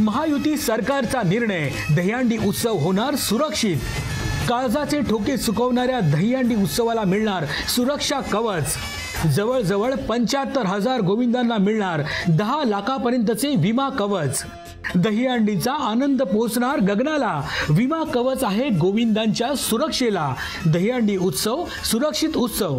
महायुती सरकारचा निर्णय. दह्यांडी उत्सव होणार सुरक्षित. काळजाचे ठोके सुकवणाऱ्या दहीहंडी उत्सवाला मिळणार सुरक्षा कवच. जवळजवळ पंच्याहत्तर हजार गोविंदांना मिळणार दहा लाखापर्यंतचे विमा कवच. दहीहंडीचा आनंद पोचणार गगनाला. विमा कवच आहे गोविंदांच्या सुरक्षेला. दहीहंडी उत्सव सुरक्षित उत्सव.